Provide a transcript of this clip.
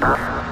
Bye.